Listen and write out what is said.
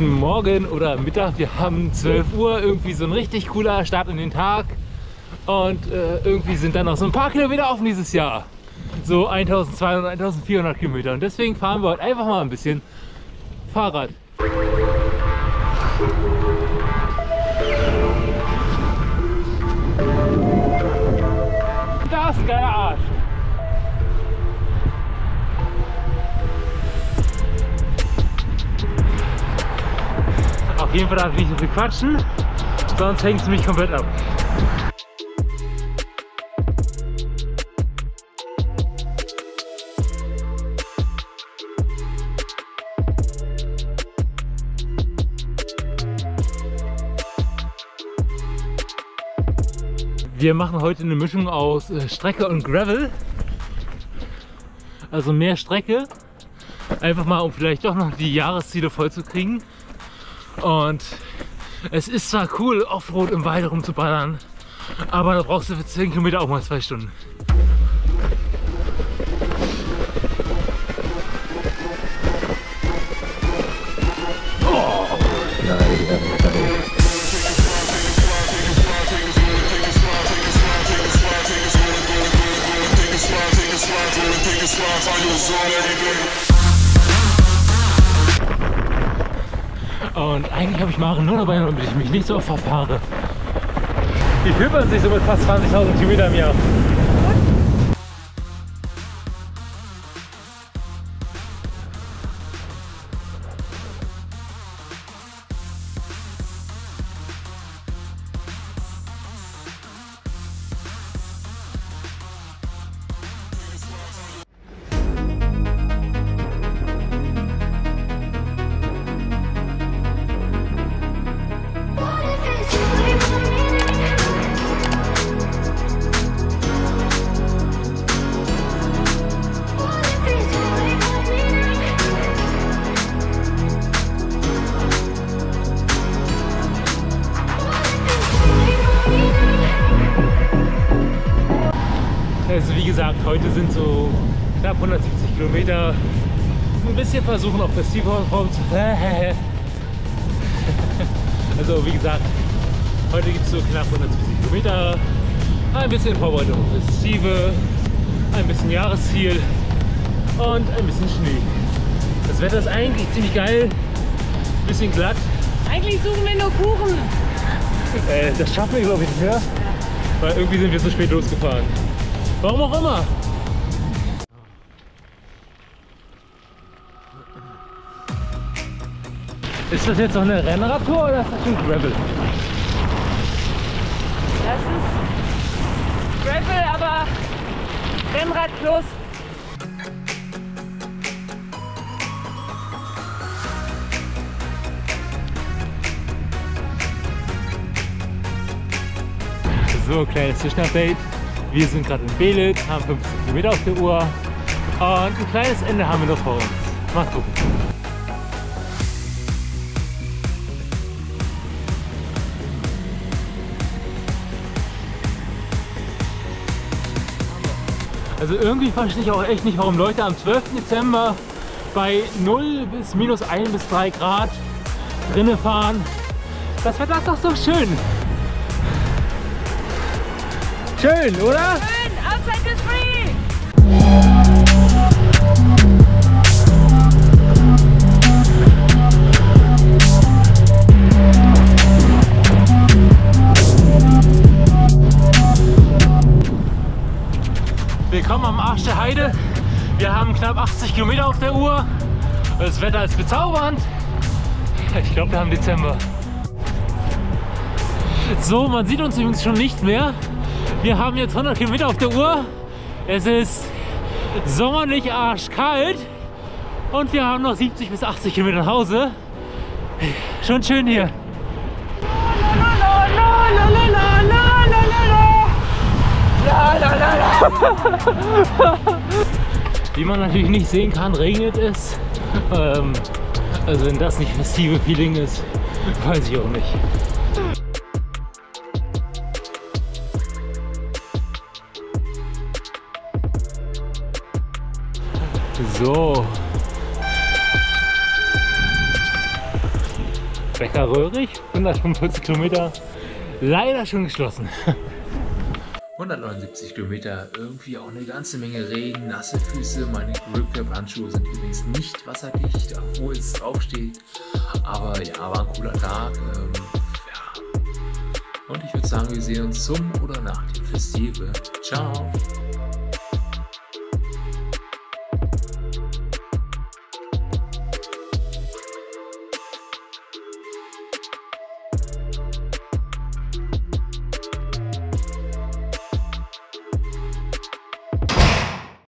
guten Morgen oder Mittag. Wir haben 12 Uhr, irgendwie so ein richtig cooler Start in den Tag. Und äh, irgendwie sind dann noch so ein paar Kilometer offen dieses Jahr. So 1200, 1400 Kilometer. Und deswegen fahren wir heute einfach mal ein bisschen Fahrrad. Da ist ein geiler Arsch. Auf jeden Fall darf ich nicht so viel quatschen, sonst hängt es mich komplett ab. Wir machen heute eine Mischung aus äh, Strecke und Gravel. Also mehr Strecke. Einfach mal, um vielleicht doch noch die Jahresziele voll zu kriegen. Und es ist zwar cool, Offroad im Wald rumzuballern, aber da brauchst du für 10 Kilometer auch mal zwei Stunden. Und eigentlich habe ich Maren nur dabei, damit ich mich nicht so verfahre. Die hüppern sich so mit fast 20.000 Kilometer im Jahr. Also wie gesagt, heute sind so knapp 170 Kilometer. Ein bisschen versuchen auf Festivalform zu... Also wie gesagt, heute gibt es so knapp 170 Kilometer. Ein bisschen Vorbereitung auf Festival, ein bisschen Jahresziel und ein bisschen Schnee. Das Wetter ist eigentlich ziemlich geil, bisschen glatt. Eigentlich suchen wir nur Kuchen. Äh, das schaffen wir glaube ich nicht mehr, weil irgendwie sind wir so spät losgefahren. Warum auch immer. Ist das jetzt noch eine Rennradtour oder ist das schon Gravel? Das ist Gravel, aber Rennrad plus. So, kleines Zwischenupdate. Wir sind gerade in Belitz, haben 15 Kilometer auf der Uhr und ein kleines Ende haben wir noch vor uns. Mal gucken. Also irgendwie verstehe ich auch echt nicht, warum Leute am 12. Dezember bei 0 bis minus 1 bis 3 Grad drinnen fahren. Das Wetter ist doch so schön. Schön, oder? Schön, outside is free. Willkommen am Arsch der Heide. Wir haben knapp 80 Kilometer auf der Uhr. Das Wetter ist bezaubernd. Ich glaube, wir haben Dezember. So, man sieht uns übrigens schon nicht mehr. Wir haben jetzt 100 Kilometer auf der Uhr. Es ist sommerlich arschkalt. Und wir haben noch 70 bis 80 Kilometer nach Hause. Schon schön hier. Wie man natürlich nicht sehen kann, regnet es. Ähm, also wenn das nicht festive Feeling ist, weiß ich auch nicht. So. Becker-Röhrig, 145 Kilometer, leider schon geschlossen. 179 Kilometer, irgendwie auch eine ganze Menge Regen, nasse Füße. Meine Gripcap-Handschuhe sind übrigens nicht wasserdicht, obwohl es draufsteht. Aber ja, war ein cooler Tag. Ähm, ja. Und ich würde sagen, wir sehen uns zum oder nach dem Festival. Ciao!